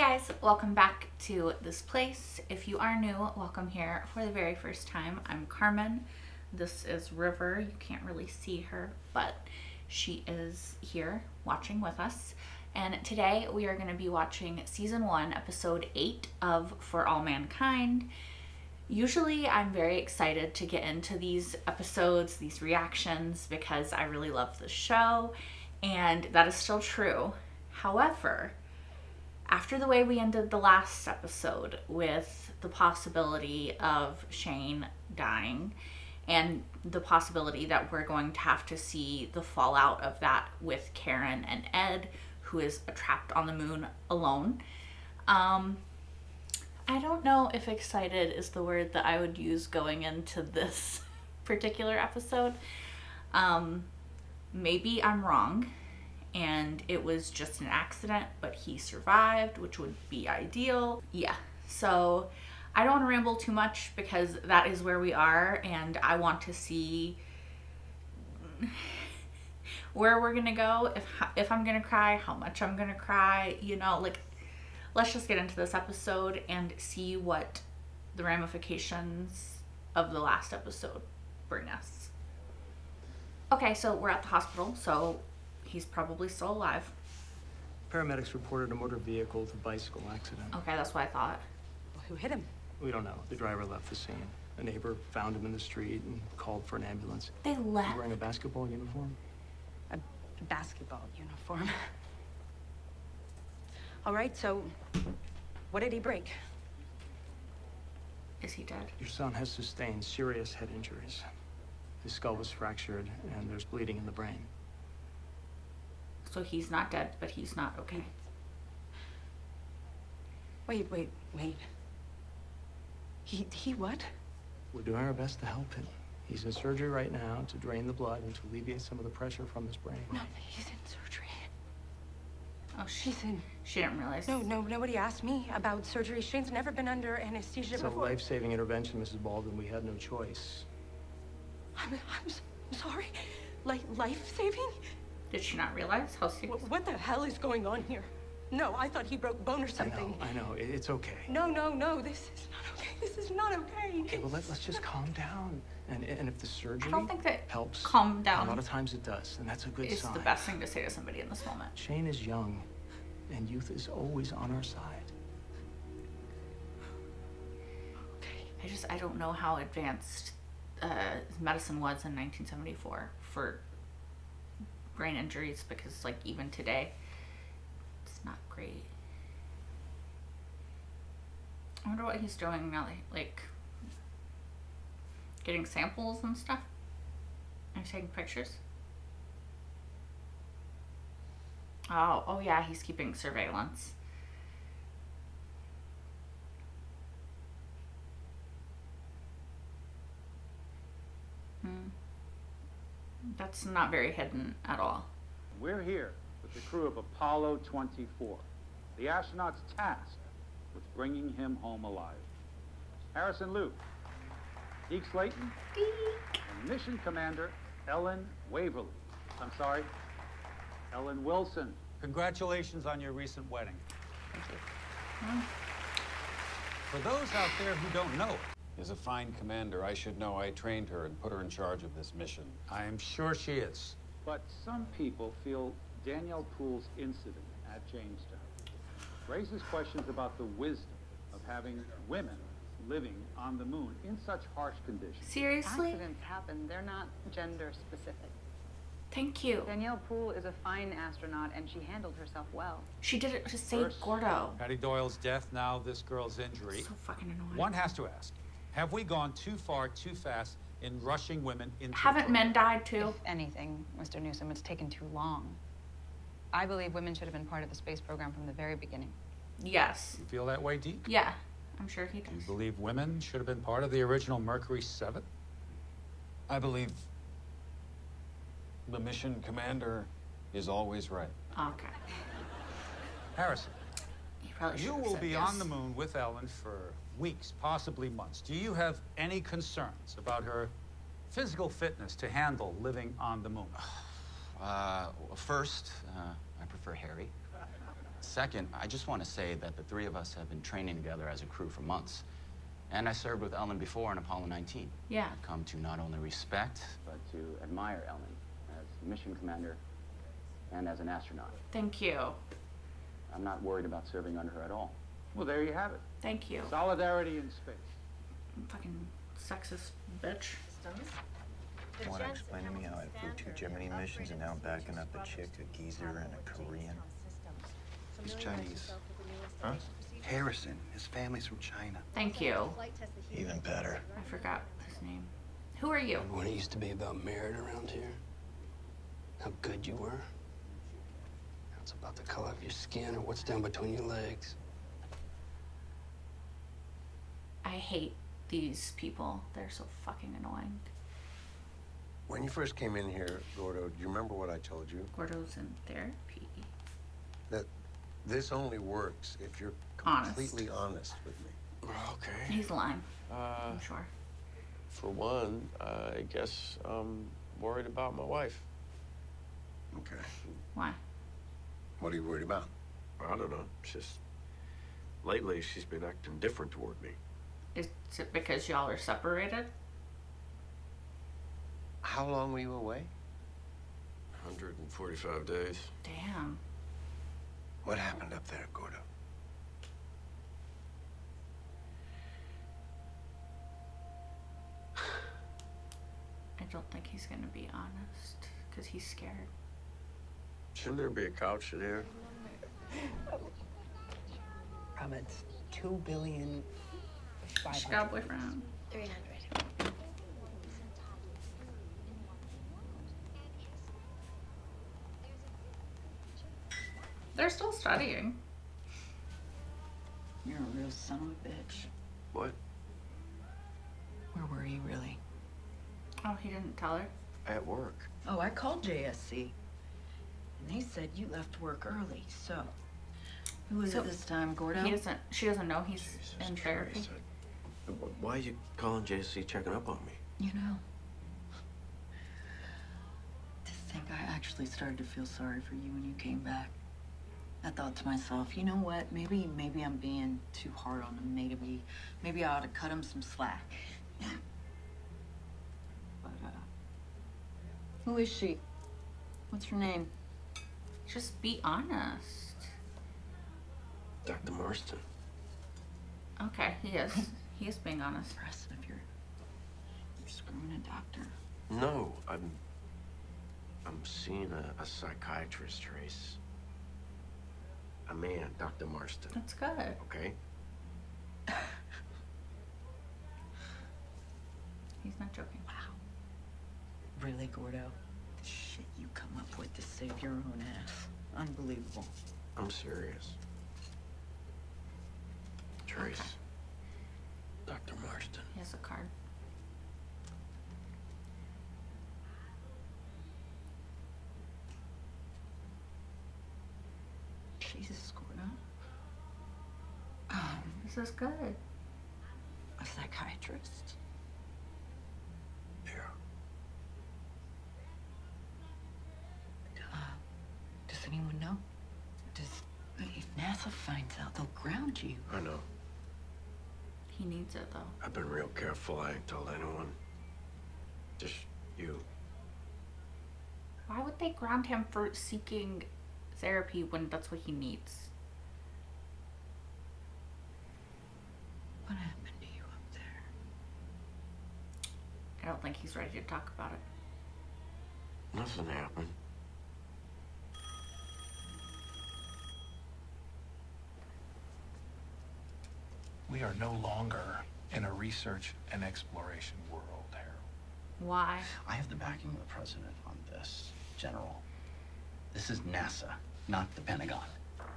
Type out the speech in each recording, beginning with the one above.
guys, welcome back to this place. If you are new, welcome here for the very first time. I'm Carmen. This is River. You can't really see her, but she is here watching with us. And today we are going to be watching season one, episode eight of For All Mankind. Usually I'm very excited to get into these episodes, these reactions, because I really love the show, and that is still true. However, after the way we ended the last episode with the possibility of Shane dying and the possibility that we're going to have to see the fallout of that with Karen and Ed, who is trapped on the moon alone. Um, I don't know if excited is the word that I would use going into this particular episode. Um, maybe I'm wrong and it was just an accident, but he survived, which would be ideal. Yeah, so I don't want to ramble too much because that is where we are, and I want to see where we're gonna go, if if I'm gonna cry, how much I'm gonna cry, you know, like let's just get into this episode and see what the ramifications of the last episode bring us. Okay, so we're at the hospital, so he's probably still alive. Paramedics reported a motor vehicle with a bicycle accident. Okay, that's what I thought. Well, who hit him? We don't know. The driver left the scene. A neighbor found him in the street and called for an ambulance. They left. Wearing a basketball uniform? A basketball uniform. All right, so what did he break? Is he dead? Your son has sustained serious head injuries. His skull was fractured and there's bleeding in the brain. So he's not dead, but he's not okay. Wait, wait, wait. He, he what? We're doing our best to help him. He's in surgery right now to drain the blood and to alleviate some of the pressure from his brain. No, he's in surgery. Oh, she, He's in. she didn't realize. No, no, nobody asked me about surgery. Shane's never been under anesthesia It's a life-saving intervention, Mrs. Baldwin. We had no choice. I'm, I'm s- sorry. Like life-saving? Did she not realize how serious? What, what the hell is going on here? No, I thought he broke bone or something. I know, I know. It's okay. No, no, no. This is not okay. This is not okay. Okay, well, let, let's just calm down. And, and if the surgery I don't think that helps, calm down. a lot of times it does, and that's a good is sign. the best thing to say to somebody in this moment. Shane is young, and youth is always on our side. Okay. I just I don't know how advanced uh, medicine was in 1974 for brain injuries because like even today it's not great. I wonder what he's doing now, like, getting samples and stuff. And taking pictures. Oh, oh yeah, he's keeping surveillance. Hmm. That's not very hidden at all. We're here with the crew of Apollo 24, the astronauts tasked with bringing him home alive. Harrison Liu, Deke Slayton, and Mission Commander Ellen Waverly. I'm sorry, Ellen Wilson. Congratulations on your recent wedding. Thank you. For those out there who don't know, As a fine commander, I should know I trained her and put her in charge of this mission. I am sure she is. But some people feel Danielle Poole's incident at Jamestown raises questions about the wisdom of having women living on the moon in such harsh conditions. Seriously? Accidents happen. They're not gender specific. Thank you. Danielle Poole is a fine astronaut and she handled herself well. She did it to save First- Gordo. Patty Doyle's death, now this girl's injury. So fucking annoying. One has to ask, have we gone too far, too fast in rushing women into Haven't men program? died too? If anything, Mr. Newsom, it's taken too long. I believe women should have been part of the space program from the very beginning. Yes. You feel that way, Deke? Yeah, I'm sure he does. Do you believe women should have been part of the original Mercury 7? I believe the mission commander is always right. Okay. Harrison, He probably should you have will said be yes. on the moon with Ellen for weeks, possibly months. Do you have any concerns about her physical fitness to handle living on the moon? Uh, first, uh, I prefer Harry. Second, I just want to say that the three of us have been training together as a crew for months. And I served with Ellen before on Apollo 19. Yeah. I've come to not only respect, but to admire Ellen as mission commander and as an astronaut. Thank you. I'm not worried about serving under her at all. Well, there you have it. Thank you. Solidarity in space. Fucking sexist bitch. Want to explain to me how I flew two Gemini missions and now I'm backing up a chick, a geezer, and a Korean? He's Chinese. Huh? Harrison. His family's from China. Thank you. Even better. I forgot his name. Who are you? When it used to be about merit around here, how good you were. Now it's about the color of your skin or what's down between your legs. I hate these people. They're so fucking annoying. When you first came in here, Gordo, do you remember what I told you? Gordo's in therapy. That this only works if you're Honest. completely honest with me. Okay. He's lying. Uh, I'm sure. for one, I guess I'm worried about my wife. Okay. Why? What are you worried about? I don't know. It's just lately she's been acting different toward me. Is it because y'all are separated? How long were you away? 145 days. Damn. What happened up there, Gordo? I don't think he's gonna be honest because he's scared. Shouldn't there be a couch in here? Um, it's two billion five She got a boyfriend. Three hundred. They're still studying. You're a real son of a bitch. What? Where were you really? Oh, he didn't tell her. At work. Oh, I called JSC. And they said you left work early, so. Who is So, it this time, Gordo? He doesn't. She doesn't know he's in therapy. Christ, I- Why are you calling JC checking up on me? You know. To think I actually started to feel sorry for you when you came back. I thought to myself, you know what? Maybe, maybe I'm being too hard on him. Maybe, maybe I ought to cut him some slack. But uh, who is she? What's her name? Just be honest. Dr. Marston. Okay, he is. He is being honest. Preston, if you're, you're screwing a doctor. No, I'm. I'm seeing a, a psychiatrist, Trace. A man, Dr. Marston. That's good. Okay? He's not joking. Wow. Really, Gordo? The shit you come up with to save your own ass. Unbelievable. I'm serious. Trace. Dr. Marston. He has a card. Jesus, Gordo. Um, This is good. a psychiatrist? Yeah. Uh, does anyone know? Does if NASA finds out, they'll ground you. I know. He needs it though. I've been real careful. I ain't told anyone. Just you. Why would they ground him for seeking therapy when that's what he needs? What happened to you up there? I don't think he's ready to talk about it. Nothing happened. We are no longer in a research and exploration world, Harold. Why? I have the backing of the president on this, General. This is NASA, not the Pentagon.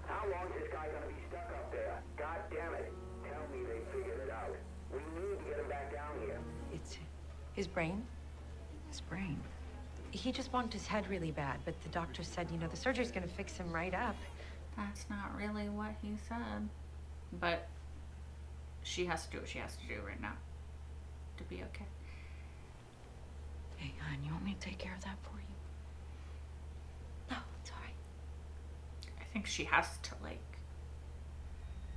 How long is this guy gonna be stuck up there? God damn it. Tell me they figured it out. We need to get him back down here. It's his brain. His brain. He just bumped his head really bad, but the doctor said, you know, the surgery's gonna fix him right up. That's not really what he said. But she has to do what she has to do right now to be okay. Hey, hon, you want me to take care of that for you? No, it's all right. I think she has to like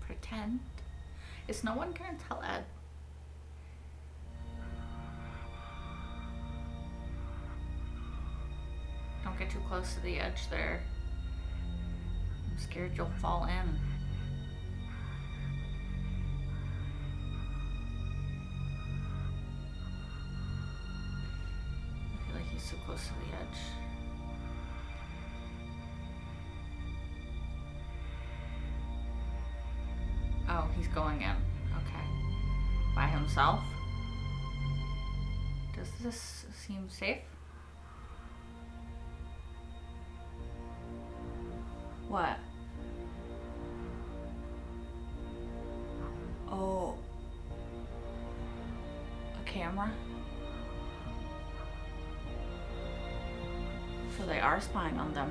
pretend. Is no one gonna tell Ed? Don't get too close to the edge there. I'm scared you'll fall in. Close to the edge. Oh, he's going in. Okay. By himself? Does this seem safe? What?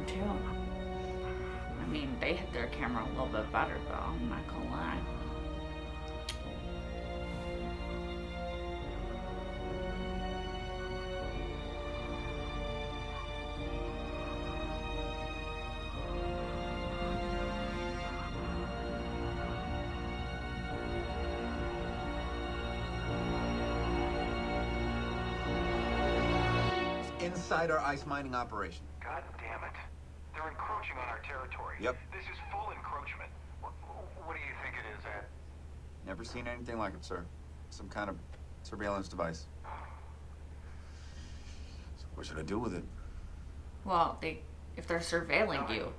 Too. I mean, they hit their camera a little bit better though, I'm not gonna lie. inside our ice mining operation. God damn it. They're encroaching on our territory. Yep. This is full encroachment. What, what do you think it is, Ed? Never seen anything like it, sir. Some kind of surveillance device. So what should I do with it? Well, they if they're surveilling you.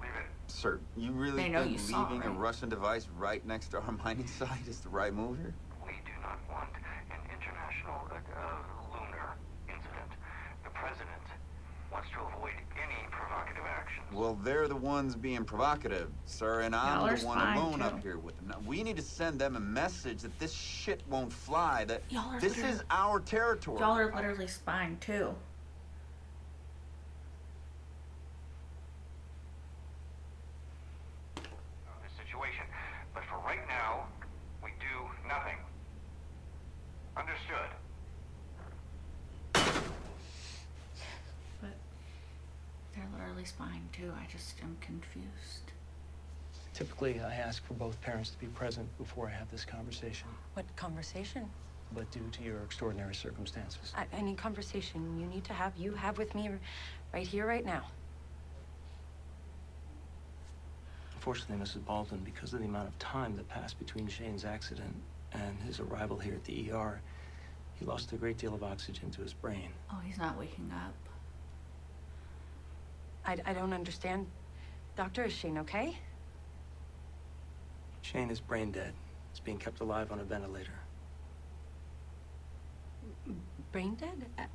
Leave it. Sir, you really They know think you saw, leaving a? Russian device right next to our mining site is the right move here? We do not want an international uh, uh, lunar incident. The president wants to avoid any provocative action. Well, they're the ones being provocative, sir, and I'm Y'all the one alone too. up here with them. Now, we need to send them a message that this shit won't fly, that this is our territory. Y'all are literally spying too. of the situation. But for right now, we do nothing. Understood. But they're literally too. I just am confused. Typically, I ask for both parents to be present before I have this conversation, What conversation? but due to your extraordinary circumstances, I, any conversation you need to have, you have with me right here, right now. Unfortunately, Mrs. Baldwin, because of the amount of time that passed between Shane's accident and his arrival here at the ER, he lost a great deal of oxygen to his brain. Oh, he's not waking up. I, I don't understand. Doctor, is Shane okay? Shane is brain dead. He's being kept alive on a ventilator. Brain dead? I-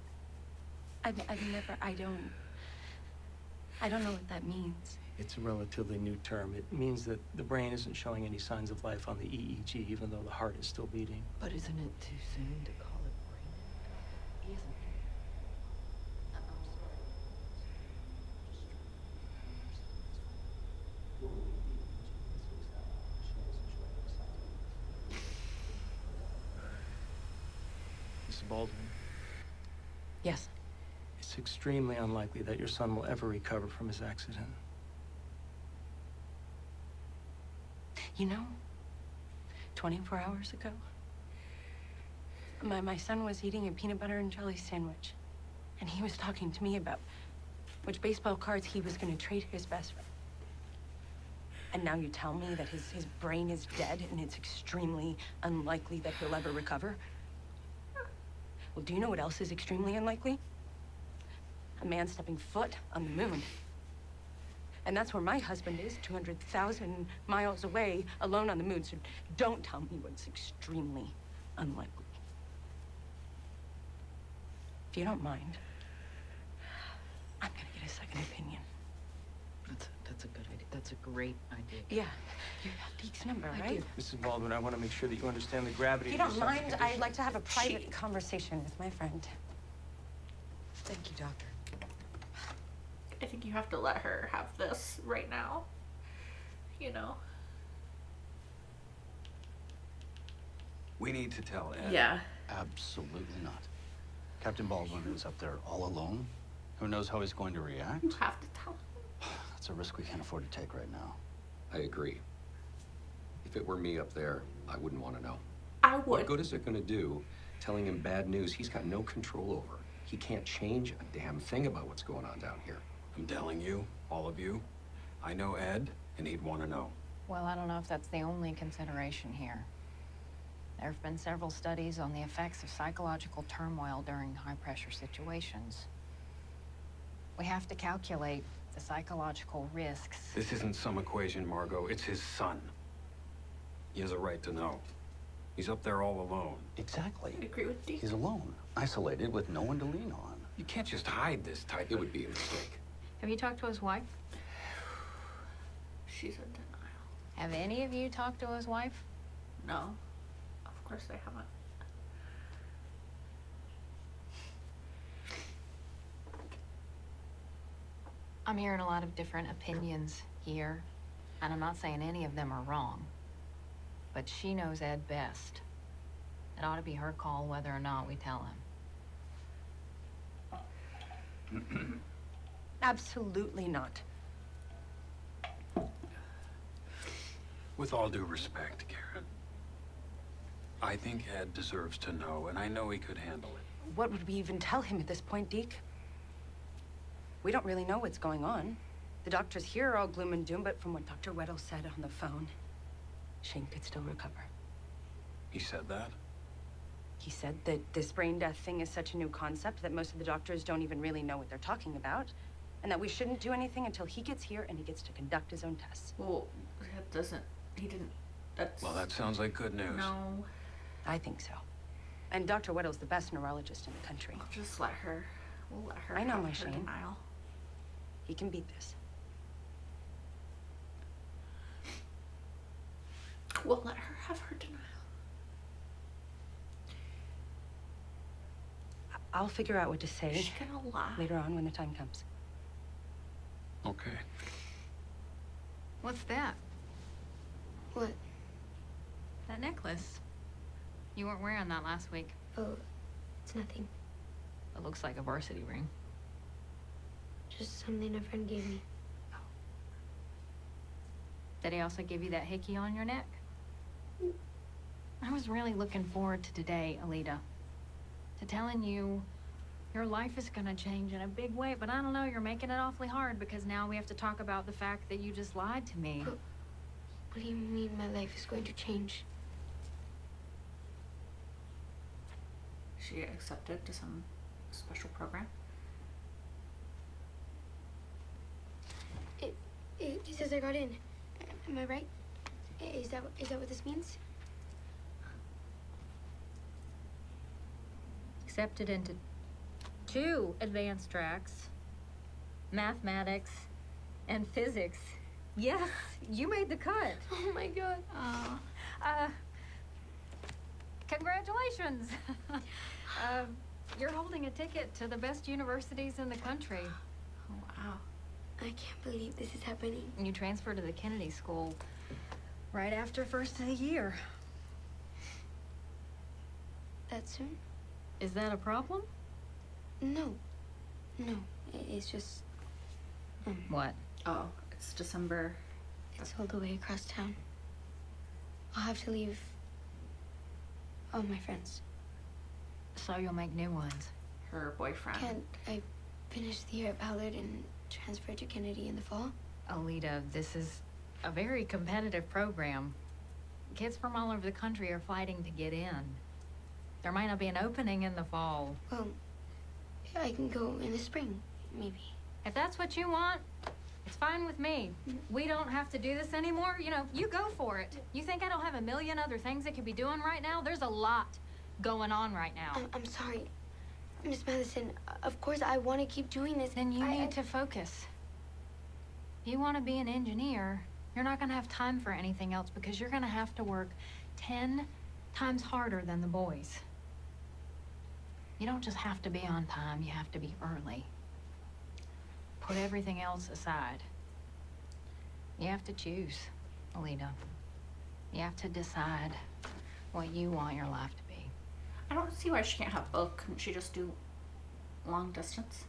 I've, I've never, I don't, I don't know what that means. It's a relatively new term. It means that the brain isn't showing any signs of life on the EEG, even though the heart is still beating. But isn't it too soon to call it brain dead? He isn't. I- I'm sorry. Mrs. Baldwin, Yes. it's extremely unlikely that your son will ever recover from his accident. You know, 24 hours ago, my, my son was eating a peanut butter and jelly sandwich. And he was talking to me about which baseball cards he was going to trade his best friend. And now you tell me that his, his brain is dead and it's extremely unlikely that he'll ever recover? Well, do you know what else is extremely unlikely? A man stepping foot on the moon. And that's where my husband is, 200,000 miles away, alone on the moon. So don't tell me what's extremely unlikely. If you don't mind, I'm gonna get a second opinion. That's a, that's a good idea. That's a great idea. Yeah, you have Deke's number, I right? do. Mrs. Baldwin, I want to make sure that you understand the gravity If you don't mind. I'd like to have a private conversation with my friend. Thank you, doctor. I think you have to let her have this right now. You know? We need to tell Ed. Yeah. Absolutely not. Captain Baldwin is up there all alone. Who knows how he's going to react? You have to tell him. That's a risk we can't afford to take right now. I agree. If it were me up there, I wouldn't want to know. I would. What good is it going to do telling him bad news he's got no control over? He can't change a damn thing about what's going on down here. I'm telling you, all of you, I know Ed, and he'd want to know. Well, I don't know if that's the only consideration here. There have been several studies on the effects of psychological turmoil during high-pressure situations. We have to calculate the psychological risks. This isn't some equation, Margo. It's his son. He has a right to know. He's up there all alone. Exactly. I agree with Deke. He's alone, isolated, with no one to lean on. You can't just hide this type. It would be a mistake. Have you talked to his wife? She's in denial. Have any of you talked to his wife? No. Of course I haven't. I'm hearing a lot of different opinions here, and I'm not saying any of them are wrong. But she knows Ed best. It ought to be her call whether or not we tell him. Absolutely not. With all due respect, Karen, I think Ed deserves to know, and I know he could handle it. What would we even tell him at this point, Deke? We don't really know what's going on. The doctors here are all gloom and doom, but from what Dr. Weddle said on the phone, Shane could still recover. He said that? He said that this brain death thing is such a new concept that most of the doctors don't even really know what they're talking about, and that we shouldn't do anything until he gets here and he gets to conduct his own tests. Well, that doesn't. He didn't. That's. Well, that sounds like good news. No. I think so. And Dr. Weddle's the best neurologist in the country. I'll just let her. We'll let her. I know have my her Shane. Denial. He can beat this. We'll let her have her denial. I'll figure out what to say She's gonna lie. later on when the time comes. Okay. What's that? What? That necklace. You weren't wearing that last week. Oh, it's nothing. It looks like a varsity ring. Just something a friend gave me. Oh. Did he also give you that hickey on your neck? Mm. I was really looking forward to today, Aleida. To telling you your life is gonna change in a big way, but I don't know, you're making it awfully hard because now we have to talk about the fact that you just lied to me. But what do you mean my life is going to change? She accepted to some special program. It, it, it says I got in. Am I right? Is that is that what this means? Accepted into two advanced tracks mathematics and physics. Yes, you made the cut. Oh my god. Uh, uh, congratulations. uh, you're holding a ticket to the best universities in the country. Oh wow. I can't believe this is happening. You transferred to the Kennedy School right after first of the year. That soon? Is that a problem? No. No. It's just um, What? Oh, it's December. it's all the way across town. I'll have to leave all my friends. So you'll make new ones. Her boyfriend. Can't I finish the year at Ballard and transfer to Kennedy in the fall? Aleida, this is a very competitive program. Kids from all over the country are fighting to get in. There might not be an opening in the fall. Well, I can go in the spring, maybe. If that's what you want, it's fine with me. Mm-hmm. We don't have to do this anymore. You know, you go for it. You think I don't have a million other things I could be doing right now? There's a lot going on right now. I'm, I'm sorry. Miss Madison, of course I want to keep doing this. Then you I- need to focus. If you want to be an engineer, you're not going to have time for anything else because you're going to have to work 10 times harder than the boys. You don't just have to be on time, you have to be early. Put everything else aside. You have to choose, Aleida. You have to decide what you want your life to be. I don't see why she can't have both. Couldn't she just do long distance?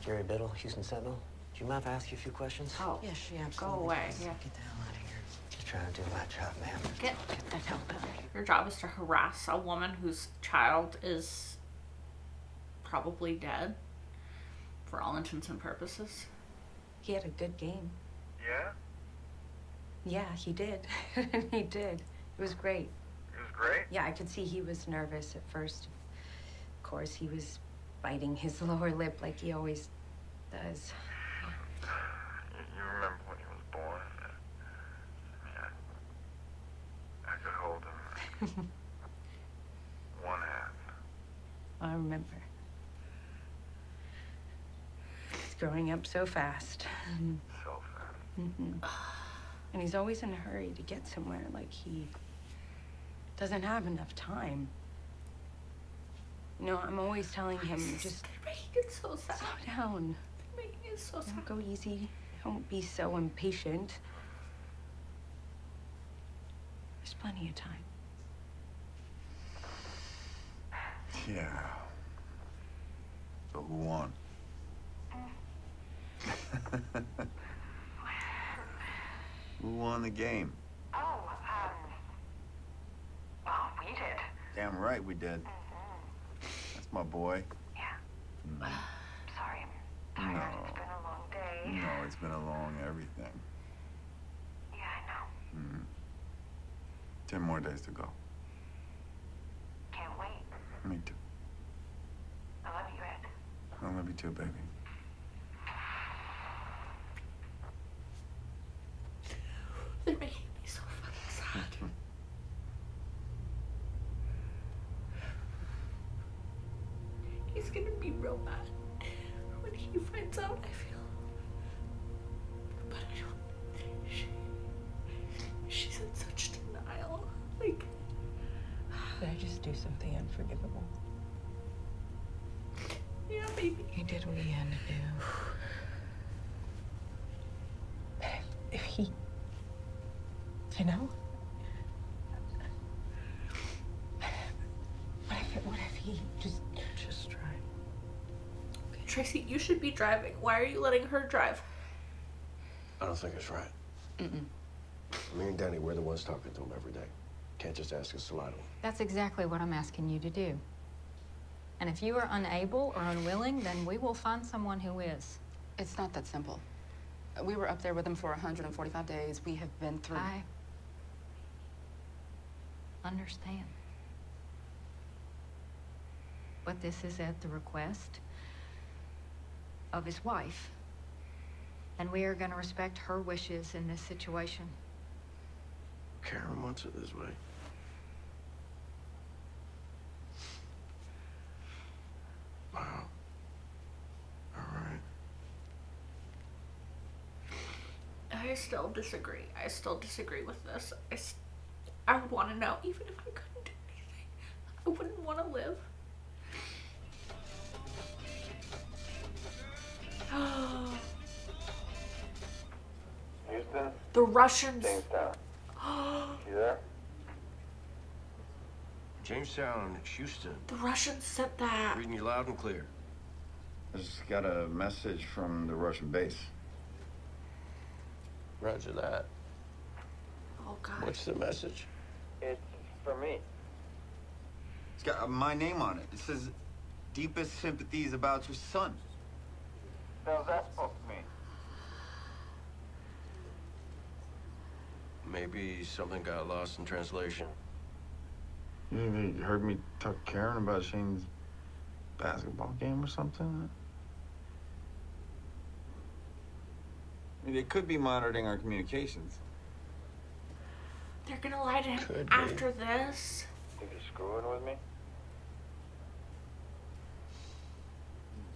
Jerry Biddle, Houston Sentinel. Do you mind if I ask you a few questions? Oh, Yes, she go away. does. Yeah. Get the hell out of here. Just trying to do my job, ma'am. Get Get the hell out of here. your job is to harass a woman whose child is probably dead for all intents and purposes. He had a good game. Yeah? Yeah, he did. he did. It was great. It was great? Yeah, I could see he was nervous at first. Of course, he was biting his lower lip like he always does. You, you remember when he was born? Yeah. I could hold him. One hand. I remember. He's growing up so fast. So fast. hmm And he's always in a hurry to get somewhere, like he doesn't have enough time. You know, I'm always telling him, just making it so sad. slow down. Making it so sad. Don't go easy. Don't be so impatient. There's plenty of time. Yeah. So who won? who won the game? Oh, um. Well, we did. Damn right we did. That's my boy. Yeah. Mm. Sorry. No. Tired. It's been a long day. No, it's been a long everything. Yeah, I know. Mm. Ten more days to go. Can't wait. Me too. I love you, Ed. I love you too, baby. Know, what if what if he just Just try. Tracy, you should be driving. Why are you letting her drive? I don't think it's right. Mm-mm. Me and Danny, we're the ones talking to him every day. Can't just ask us to lie to him. That's exactly what I'm asking you to do. And if you are unable or unwilling, then we will find someone who is. It's not that simple. We were up there with him for 145 days. We have been through. I understand. But this is at the request of his wife. And we are going to respect her wishes in this situation. Karen wants it this way. Wow. All right. I still disagree. I still disagree with this. I, s- I would want to know, even if I couldn't do anything, I wouldn't want to live. Houston? the Russians. Jamestown. You there? Jamestown, Houston. the Russians said that. Reading you loud and clear. I just got a message from the Russian base. Roger that. Oh God. What's the message? It's for me. It's got uh, my name on it. It says, deepest sympathies about your son. How's that supposed to mean? Maybe something got lost in translation. You even heard me talk Karen about Shane's basketball game or something? I mean, they could be monitoring our communications. They're gonna lie to him Could be. after this. Think you're screwing with me?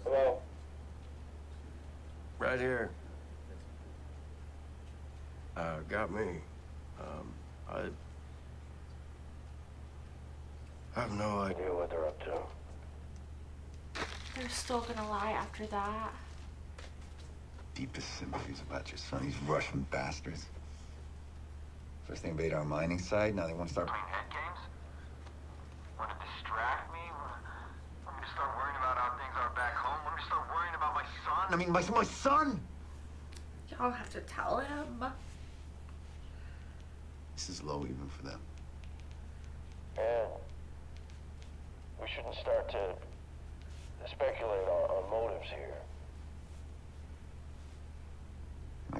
Hello? Right here. Uh, got me. Um, I. I have no idea what they're up to. They're still gonna lie after that. Deepest sympathies about your son. These Russian bastards. First they invade our mining site, now they want to start. Playing head games? Want to distract me? Want me to start worrying about how things are back home? Want me to start worrying about my son? I mean, my, my son! Y'all have to tell him. This is low even for them. And we shouldn't start to speculate on, on motives here.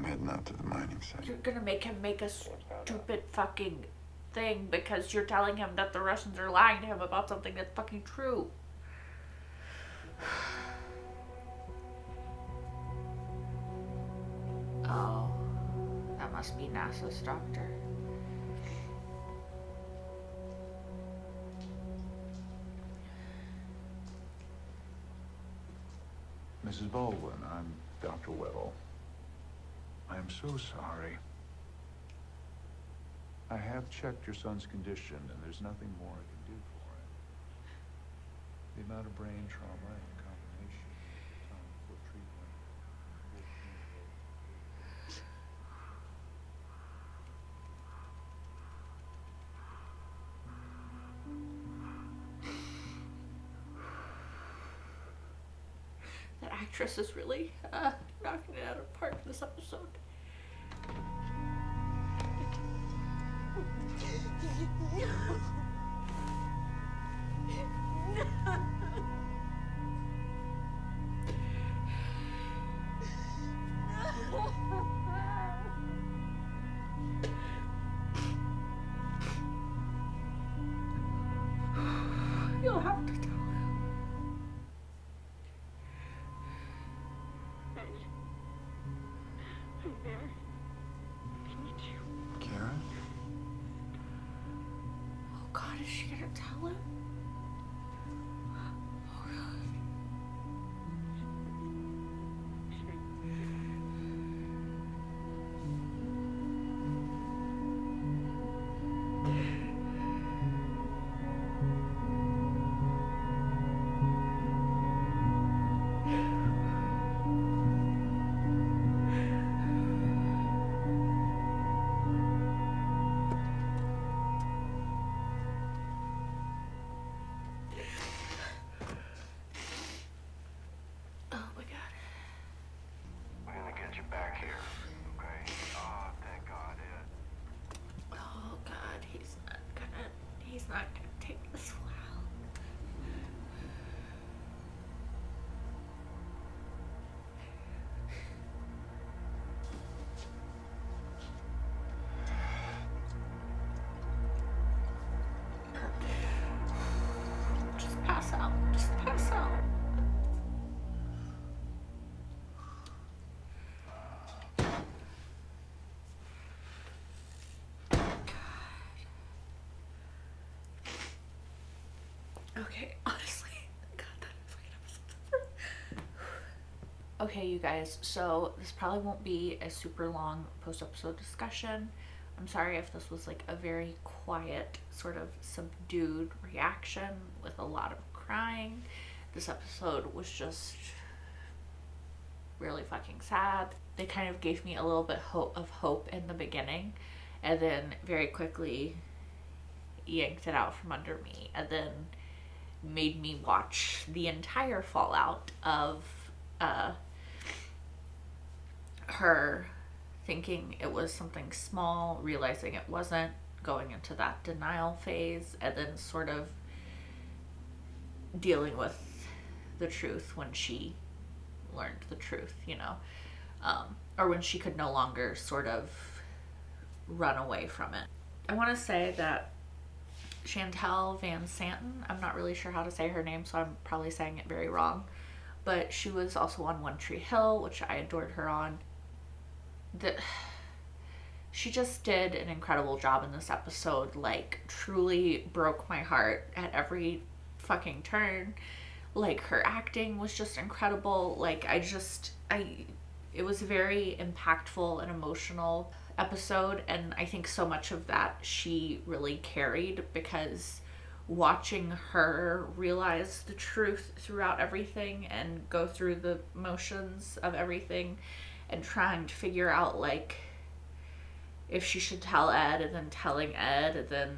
I'm heading out to the mining site. You're gonna make him make a stupid fucking thing because you're telling him that the Russians are lying to him about something that's fucking true. Oh, that must be NASA's doctor. Mrs. Baldwin, I'm Dr. Weddle. I am so sorry. I have checked your son's condition, and there's nothing more I can do for him. The amount of brain trauma and combination time before treatment That actress is really uh, knocking it out of the park this episode. she gonna tell him? Okay, honestly, God, that fucking episode's over. Okay, you guys, so this probably won't be a super long post episode discussion. I'm sorry if this was like a very quiet, sort of subdued reaction with a lot of crying. This episode was just really fucking sad. They kind of gave me a little bit ho- of hope in the beginning and then very quickly yanked it out from under me and then made me watch the entire fallout of uh, her thinking it was something small, realizing it wasn't, going into that denial phase, and then sort of dealing with the truth when she learned the truth, you know, um, or when she could no longer sort of run away from it. I want to say that Shantel VanSanten, I'm not really sure how to say her name, so I'm probably saying it very wrong, but she was also on One Tree Hill, which I adored her on. The, she just did an incredible job in this episode, like, truly broke my heart at every fucking turn. Like, her acting was just incredible. Like, I just, I, it was very impactful and emotional episode and i think so much of that she really carried because watching her realize the truth throughout everything and go through the motions of everything and trying to figure out like if she should tell ed and then telling ed and then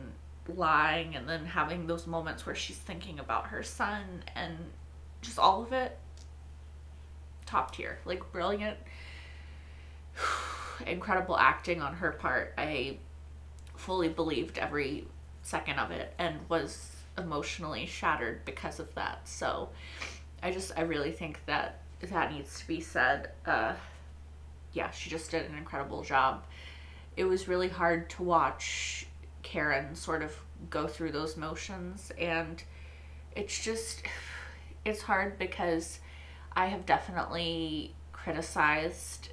lying and then having those moments where she's thinking about her son and just all of it. Top tier. Like brilliant incredible acting on her part. I fully believed every second of it and was emotionally shattered because of that. So I just, I really think that that needs to be said. Uh, yeah, she just did an incredible job. It was really hard to watch Karen sort of go through those motions and it's just it's hard because I have definitely criticized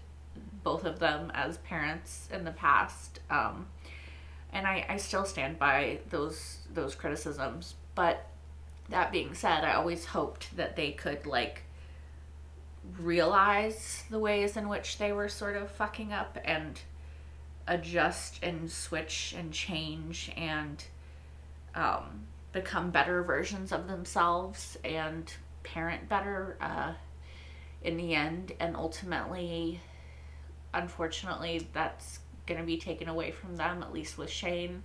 both of them as parents in the past um, and I, I still stand by those those criticisms but that being said I always hoped that they could like realize the ways in which they were sort of fucking up and adjust and switch and change and um, become better versions of themselves and parent better uh, in the end. And ultimately, unfortunately, that's going to be taken away from them, at least with Shane.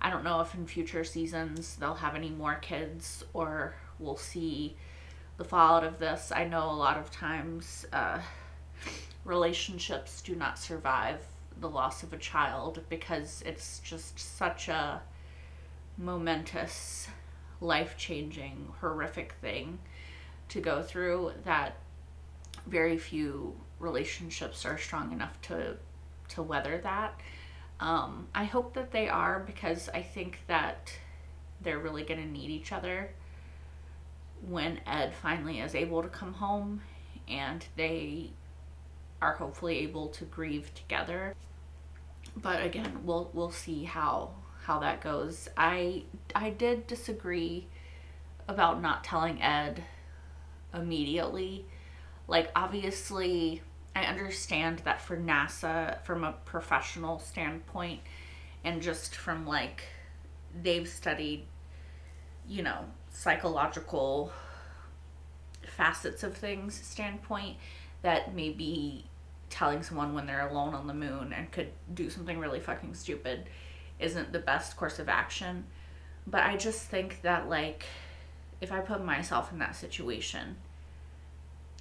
I don't know if in future seasons they'll have any more kids or we'll see the fallout of this. I know a lot of times uh, relationships do not survive the loss of a child because it's just such a momentous, life changing, horrific thing to go through that very few relationships are strong enough to to weather that. Um, I hope that they are because I think that they're really going to need each other when Ed finally is able to come home and they are hopefully able to grieve together. But again, we'll we'll see how how that goes. I I did disagree about not telling Ed immediately. Like obviously I understand that for NASA from a professional standpoint and just from like they've studied you know psychological facets of things standpoint that maybe telling someone when they're alone on the moon and could do something really fucking stupid isn't the best course of action. But I just think that, like, if I put myself in that situation,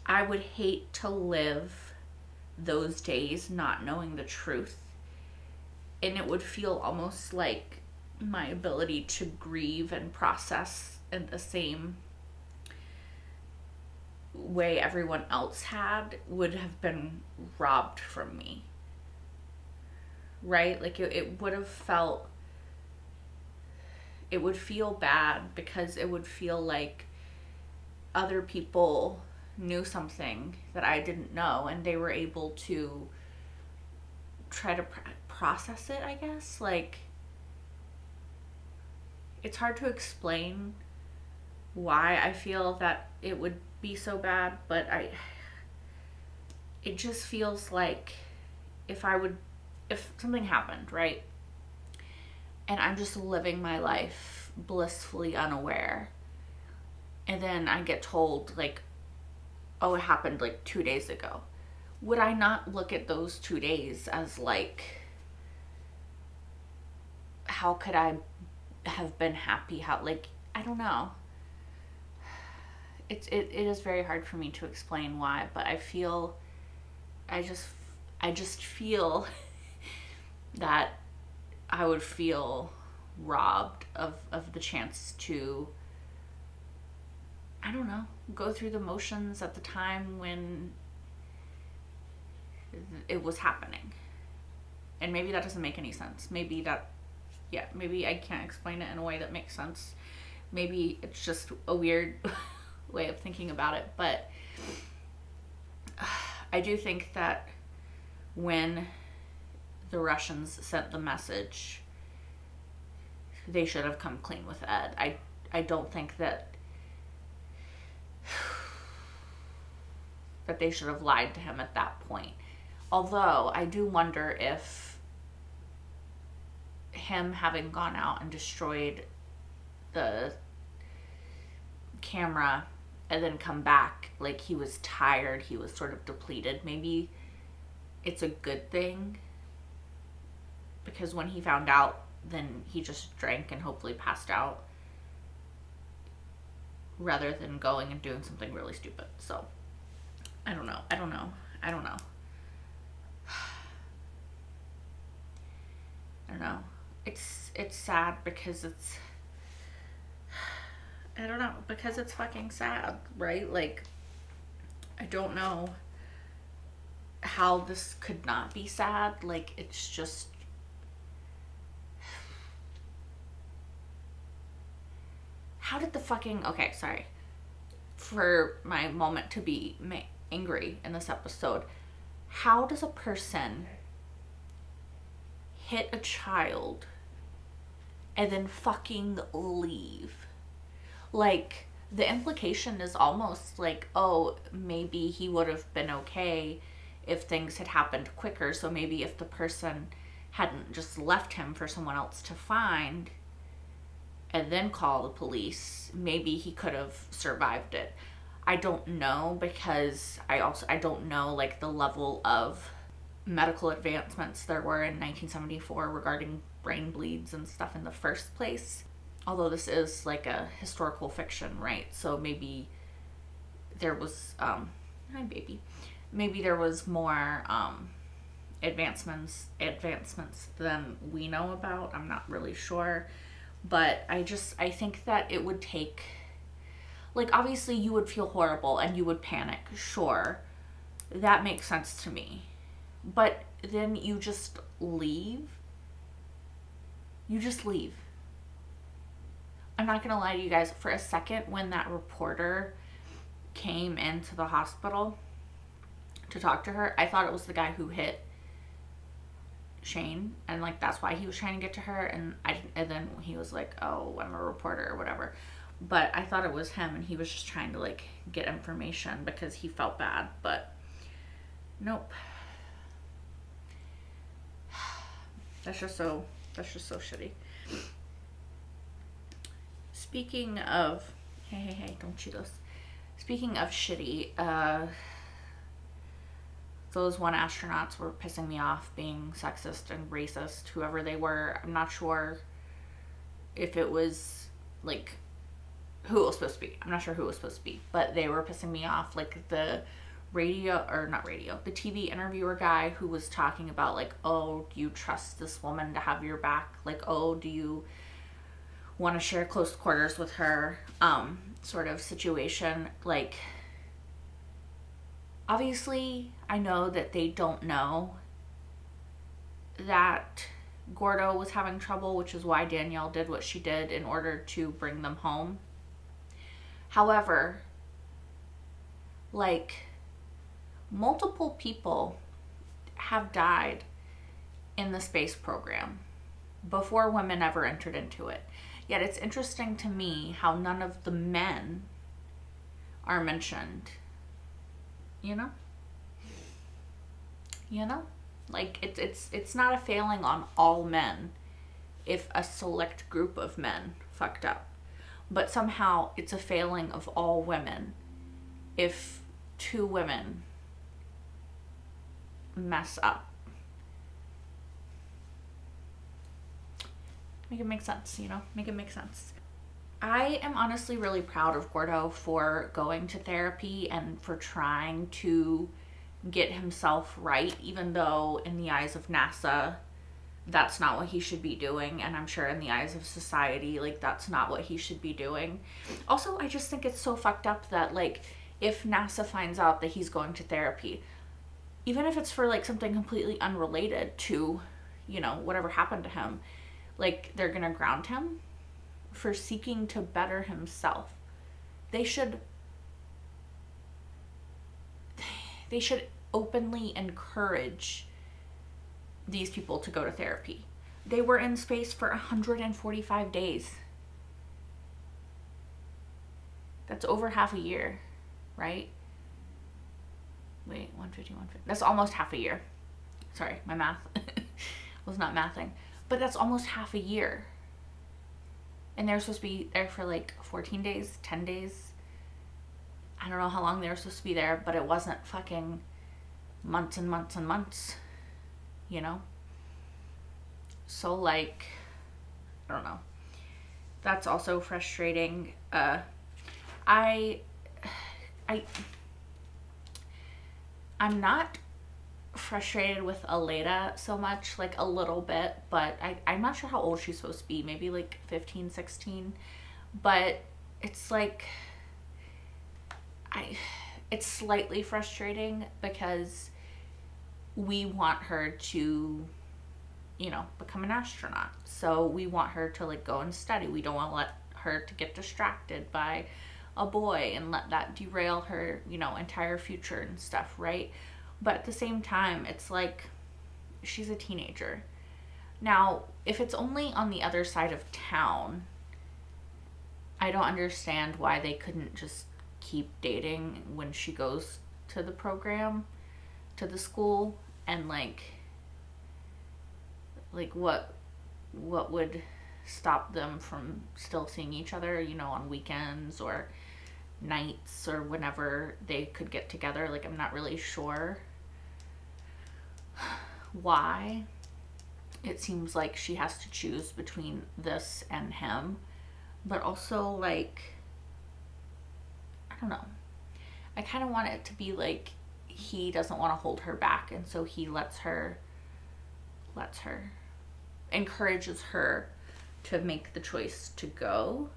I would hate to live those days not knowing the truth. And it would feel almost like my ability to grieve and process in the same way everyone else had would have been robbed from me right? Like it, it would have felt, it would feel bad because it would feel like other people knew something that I didn't know and they were able to try to pr- process it, I guess. Like, it's hard to explain why I feel that it would be so bad, but I, it just feels like if I would if something happened, right? And I'm just living my life blissfully unaware. And then I get told, like, oh, it happened like two days ago. Would I not look at those two days as like, how could I have been happy? How, like, I don't know. It's, it, it is very hard for me to explain why, but I feel, I just, I just feel that I would feel robbed of, of the chance to, I don't know, go through the motions at the time when it was happening. And maybe that doesn't make any sense. Maybe that, yeah, maybe I can't explain it in a way that makes sense. Maybe it's just a weird way of thinking about it. But I do think that when the Russians sent the message, they should have come clean with Ed. I I don't think that that they should have lied to him at that point. Although I do wonder if him having gone out and destroyed the camera and then come back like he was tired, he was sort of depleted. Maybe it's a good thing because when he found out, then he just drank and hopefully passed out rather than going and doing something really stupid. So I don't know. I don't know. I don't know. I don't know. It's it's sad because it's I don't know because it's fucking sad, right? Like I don't know how this could not be sad. Like it's just How did the fucking okay, sorry. For my moment to be angry in this episode, how does a person hit a child and then fucking leave? Like, the implication is almost like, oh, maybe he would have been okay if things had happened quicker. So maybe if the person hadn't just left him for someone else to find and then call the police, maybe he could have survived it. I don't know because I also I don't know like the level of medical advancements there were in 1974 regarding brain bleeds and stuff in the first place. Although this is like a historical fiction, right? So maybe there was um hi baby. Maybe there was more um advancements advancements than we know about. I'm not really sure. But I just I think that it would take like obviously you would feel horrible and you would panic sure. That makes sense to me. But then you just leave. You just leave. I'm not gonna lie to you guys for a second when that reporter came into the hospital to talk to her i thought it was the guy who hit shane and like that's why he was trying to get to her and i and then he was like oh i'm a reporter or whatever but I thought it was him and he was just trying to like get information because he felt bad, but nope. That's just so that's just so shitty. Speaking of hey hey hey, don't cheat us. Speaking of shitty, uh those one astronauts were pissing me off being sexist and racist, whoever they were. I'm not sure if it was like who it was supposed to be. I'm not sure who it was supposed to be, but they were pissing me off. Like the radio, or not radio, the TV interviewer guy who was talking about, like, oh, do you trust this woman to have your back? Like, oh, do you want to share close quarters with her? Um, sort of situation. Like, obviously, I know that they don't know that Gordo was having trouble, which is why Danielle did what she did in order to bring them home. However, like multiple people have died in the space program before women ever entered into it. Yet it's interesting to me how none of the men are mentioned. You know? You know? Like it's it's it's not a failing on all men if a select group of men fucked up but somehow it's a failing of all women if two women mess up. Make it make sense, you know? Make it make sense. I am honestly really proud of Gordo for going to therapy and for trying to get himself right, even though, in the eyes of NASA, that's not what he should be doing. And i'm sure in the eyes of society like that's not what he should be doing. Also i just think it's so fucked up that like if nasa finds out that he's going to therapy even if it's for like something completely unrelated to you know whatever happened to him like they're gonna ground him for seeking to better himself. They should they should openly encourage these people to go to therapy. They were in space for 145 days. That's over half a year, right? Wait, 150, 150. That's almost half a year. Sorry, my math was not mathing. But that's almost half a year. And they're supposed to be there for like 14 days, 10 days. I don't know how long they were supposed to be there, but it wasn't fucking months and months and months you know? So, like, I don't know. That's also frustrating. Uh, I, I, I'm not frustrated with Aleida so much, like a little bit, but I, I'm not sure how old she's supposed to be, maybe like 15, 16. But it's like, I, it's slightly frustrating because we want her to, you know, become an astronaut. So we want her to like go and study. We don't want to let her to get distracted by a boy and let that derail her, you know, entire future and stuff, right? But at the same time, it's like she's a teenager. Now, if it's only on the other side of town, I don't understand why they couldn't just keep dating when she goes to the program, to the school, and like, like what, what would stop them from still seeing each other, you know, on weekends or nights or whenever they could get together. Like, I'm not really sure why it seems like she has to choose between this and him. But also, like, don't know. I kind of want it to be like he doesn't want to hold her back, and so he lets her, lets her, encourages her to make the choice to go.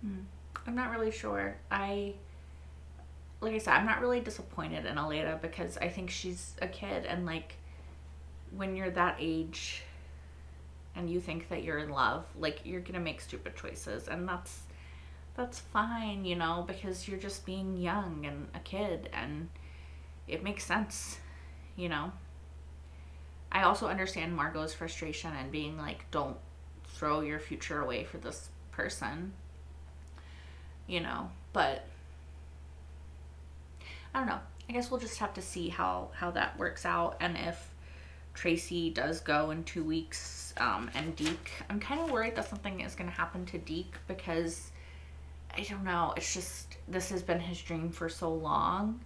Hmm. I'm not really sure. I like I said, I'm not really disappointed in Aleida because I think she's a kid and like when you're that age and you think that you're in love, like you're gonna make stupid choices and that's that's fine, you know, because you're just being young and a kid and it makes sense, you know. I also understand Margo's frustration and being like, don't throw your future away for this person, you know, but I don't know. I guess we'll just have to see how how that works out and if Tracy does go in two weeks um, and Deke. I'm kind of worried that something is going to happen to Deke because I don't know. It's just this has been his dream for so long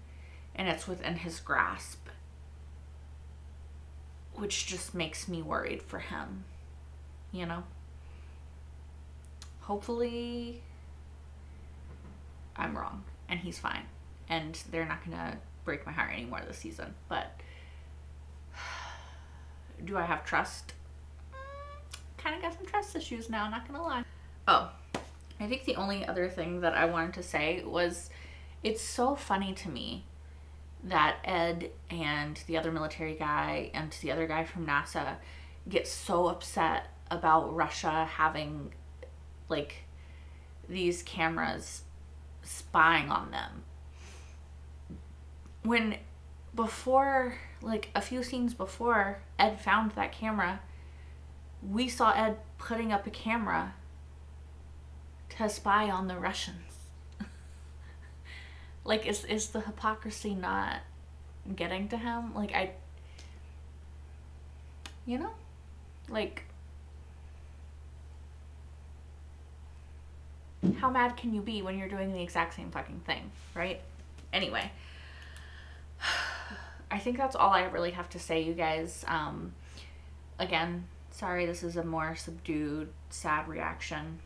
and it's within his grasp, which just makes me worried for him, you know? Hopefully, I'm wrong and he's fine and they're not gonna break my heart anymore this season. But do I have trust? Mm, kind of got some trust issues now, not gonna lie. Oh, I think the only other thing that I wanted to say was it's so funny to me that Ed and the other military guy and the other guy from NASA get so upset about Russia having like these cameras spying on them. When before like a few scenes before Ed found that camera, we saw Ed putting up a camera to spy on the Russians. like is is the hypocrisy not getting to him? Like I you know? Like how mad can you be when you're doing the exact same fucking thing, right? Anyway, I think that's all I really have to say, you guys. Um, again, sorry this is a more subdued, sad reaction.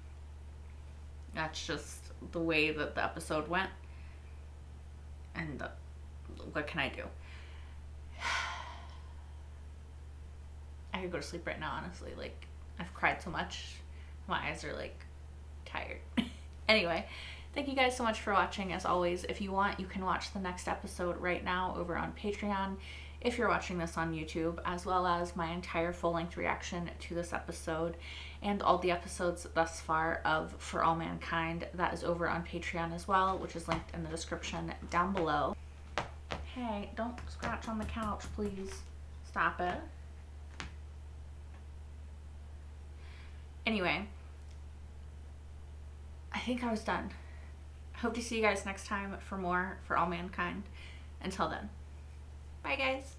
That's just the way that the episode went. And the, what can I do? I could go to sleep right now, honestly. Like, I've cried so much. My eyes are, like, tired. anyway, Thank you guys so much for watching. As always, if you want, you can watch the next episode right now over on Patreon if you're watching this on YouTube, as well as my entire full-length reaction to this episode and all the episodes thus far of For All Mankind. That is over on Patreon as well, which is linked in the description down below. Hey, don't scratch on the couch, please. Stop it. Anyway, I think I was done. Hope to see you guys next time for more For All Mankind. Until then, bye guys.